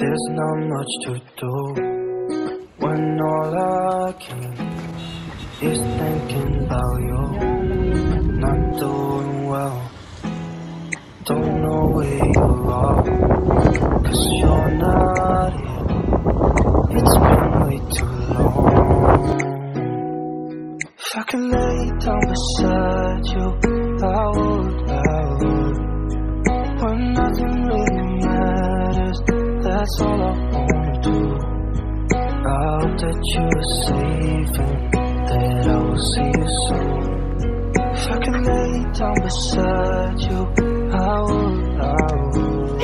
There's not much to do when all I can is thinking about you. Not doing well, don't know where you are, cause you're not here. That I will see you soon. If I could lay down beside you, I would, I would.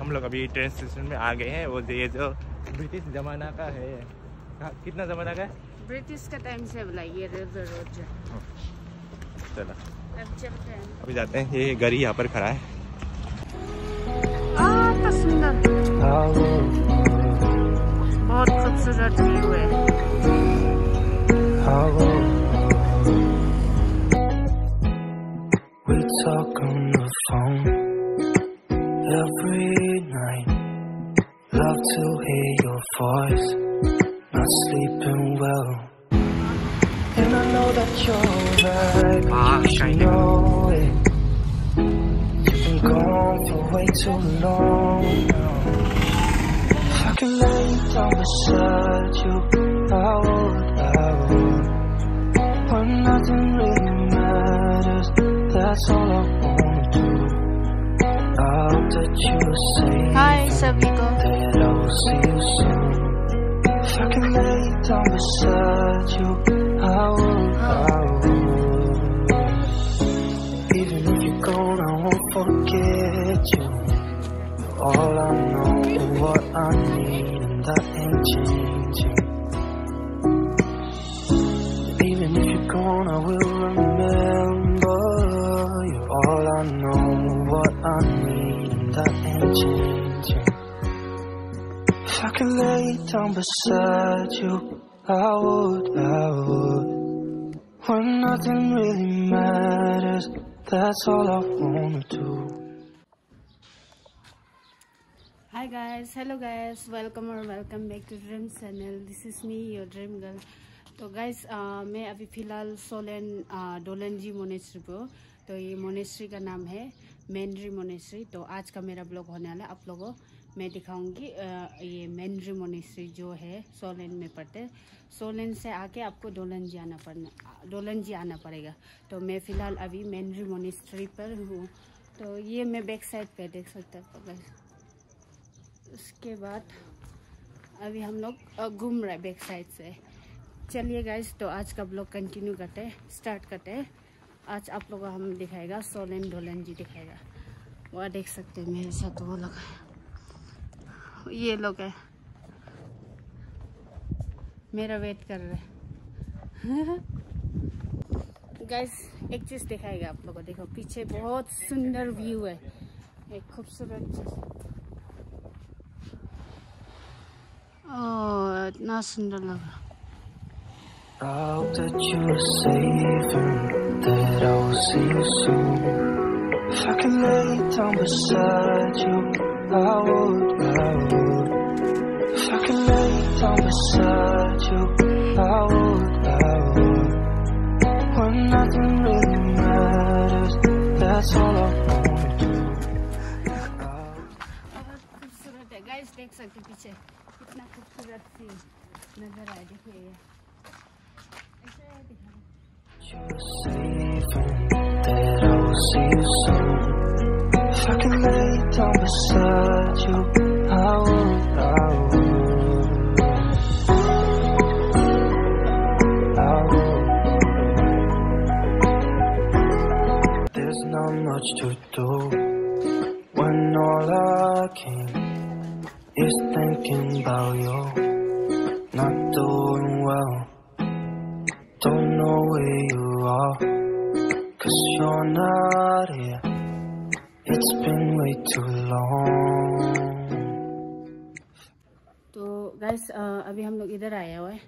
हम लोग अभी train station में आ गए हैं वो ये जो British जमाना का है। कितना जमाना का है? ब्रिटिश का टाइम से बोला ये रोड जो चलो। अब चलते हैं। अभी जाते हैं ये गाड़ी यहाँ पर खड़ा है। आ बहुत खूबसूरत व्यू है I would. We talk on the phone every night. Love to hear your voice. Not sleeping well. And I know that you're right, but Ah, you should kinda. know it. You've been gone for way too long now. beside you I I nothing really matters That's all I wanna do. I hope that you say Hi, That I will see you soon. If I can lay down beside you I I Even if you're gone I won't forget you All I know down beside you, I would, I would. When nothing really matters, that's all I wanna do. हाय guys hello guys welcome और welcome back to dream channel this is me your dream girl तो guys मैं अभी फ़िलहाल Solan Dolan जी monastery पे हूँ तो ये मोनेस्ट्री का नाम है मेनरी मोनेस्ट्री तो आज का मेरा ब्लॉग होने वाला है आप लोगों मैं दिखाऊँगी ये मेनरी मोनेस्ट्री जो है, सोलन में पड़ते सोलन से आके आपको डोलन जी आना पड़ना डोलन जी आना पड़ेगा। तो मैं फ़िलहाल अभी मेनरी मोनेस्ट्री पर हूँ। तो ये मैं बैक साइड पे देख सकता हैं। उसके बाद अभी हम लोग घूम रहे बैक साइड से। चलिए गाइज़ तो आज का ब्लॉग कंटिन्यू करते हैं स्टार्ट करते हैं। आज आप लोगों को हम दिखाएगा, सोलन डोलन जी दिखाएगा। वह देख सकते हैं मेरे साथ वो लोग। ये लोग है। मेरा वेट कर रहे गैस एक चीज़ दिखाएगा आप लोगों को। देखो, पीछे बहुत सुंदर व्यू है। एक खूबसूरत चीज़। इतना सुंदर लग रहा। I would, I would. If I could lay down beside you, I would, I would. When nothing really matters, that's all I wanna do. बहुत खूबसूरत है गाइस देख सकते हैं पीछे कितना खूबसूरत सी नजर आए देखिए ये ऐसे दिखा रहा है। You're safe and that I will see you soon. If I could lay I would. I would. There's not much to do when all I can is thinking about you. Not doing well. Don't know where you are, cause you're not here. It's been way too long. तो guys अभी हम लोग इधर आया हुआ है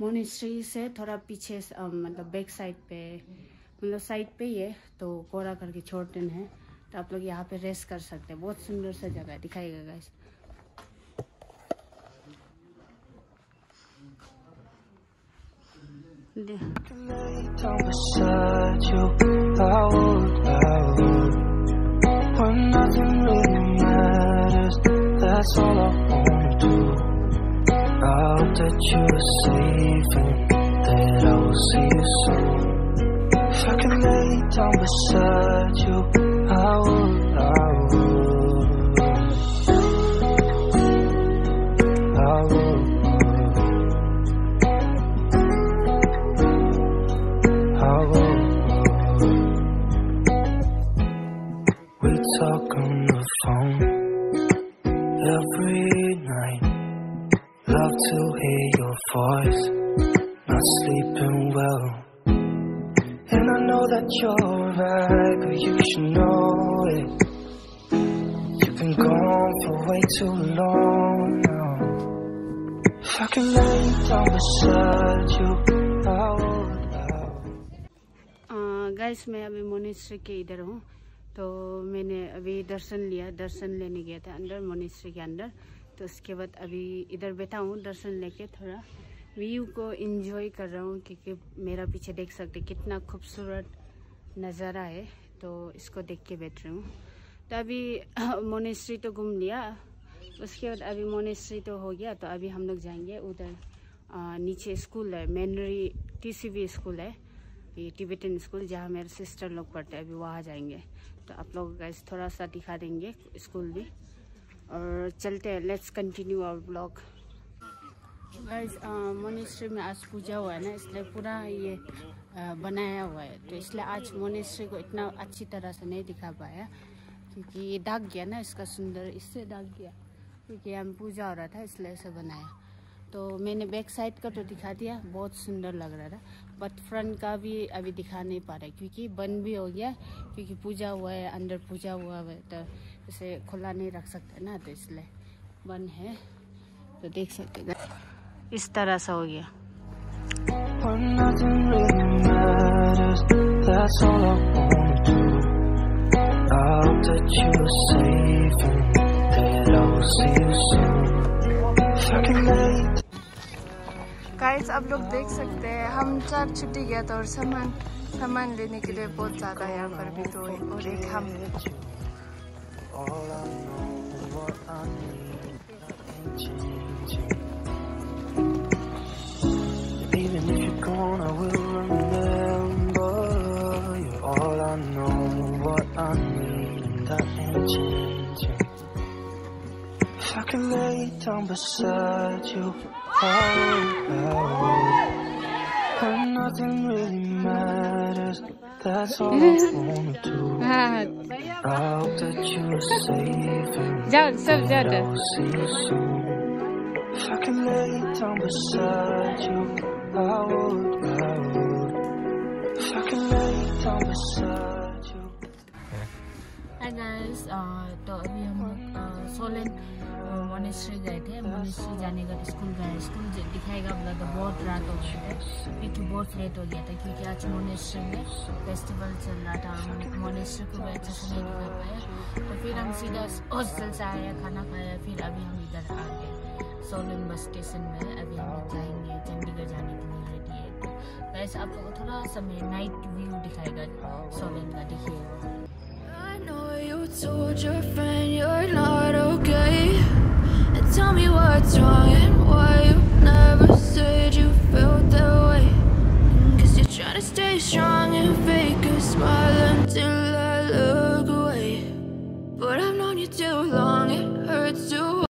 monastery से थोड़ा पीछे मतलब बैक साइड पे मतलब साइड पे ही है तो कोरा करके छोड़ते हैं तो आप लोग यहाँ पे रेस्ट कर सकते हैं बहुत सुंदर सा जगह दिखाएगा guys lay down beside you. I would, I would. That's all I wanna do. I hope that you're safe and that I will see you soon. If I can lay down beside you, I would. Love to hear your voice, not sleeping well. And I know that you're right, but you should know it. You've been gone for way too long now. If I can lay down beside you, I would. I would. Guys मैं अभी monastery के इधर हूँ तो मैंने अभी दर्शन लिया दर्शन लेने गया था अंदर मोनेस्ट्री के अंदर तो उसके बाद अभी इधर बैठा हूँ, दर्शन लेके थोड़ा व्यू को एंजॉय कर रहा हूँ क्योंकि मेरा पीछे देख सकते कितना खूबसूरत नज़ारा है तो इसको देख के बैठ रही हूँ। तो अभी मोनेस्ट्री तो घूम लिया, उसके बाद अभी मोनेस्ट्री तो हो गया तो अभी हम लोग जाएँगे उधर नीचे स्कूल है मेनरी टीसीबी स्कूल है, ये टिबेटन स्कूल जहाँ मेरे सिस्टर लोग पढ़ते हैं, अभी वहाँ जाएँगे। तो आप लोग गाइस थोड़ा सा दिखा देंगे स्कूल भी और चलते हैं. Let's continue our blog guys monastery में आज पूजा हुआ है ना इसलिए पूरा ये अ, बनाया हुआ है. तो इसलिए आज मोनेस्ट्री को इतना अच्छी तरह से नहीं दिखा पाया क्योंकि ये दाग गया ना इसका सुंदर इससे दाग गया क्योंकि हम पूजा हो रहा था इसलिए ऐसे बनाया. तो मैंने बैक साइड का तो दिखा दिया बहुत सुंदर लग रहा था बट फ्रंट का भी अभी दिखा नहीं पा रहा क्योंकि बंद भी हो गया क्योंकि पूजा हुआ है अंदर पूजा हुआ है तो इसे खुला नहीं रख सकते ना तो इसलिए बंद है। तो देख सकते हैं। इस तरह से हो गया। गाइस आप लोग देख सकते हैं हम चार छुट्टी गया था और सामान सामान लेने के लिए बहुत ज़्यादा यहाँ पर भी तो और एक हम all I know, what I need, ain't changing. Even if you're gone, I will remember. You're all I know, what I need, and that ain't changing. If I can lay down beside you, I I would nothing really matters. That's all I wanna do. I hope that you're safe. Jad, sab jad. See you soon. If I can lay down beside you, I would. I would. If I can lay down beside. तो अभी हम लोग Solan monastery गए थे। Monastery जाने का school गए। School दिखाएगा बोला तो बहुत रात हो गया था, क्योंकि बहुत लेट हो गया था, क्योंकि आज मोनेस्ट्री में फेस्टिवल चल रहा था। मोनेस्ट्री को भी अच्छे से नहीं दिखा पाया तो फिर हम सीधा हॉस्टल से आया खाना खाया, फिर अभी हम इधर आ गए। सोलन बस स्टेशन में अभी हम जाएँगे, चंडीगढ़ जाने के लिए रेडी है। तो वैसे आप लोगों को थोड़ा समय नाइट व्यू दिखाएगा, सोलन का देखिएगा know you told your friend you're not okay. And tell me what's wrong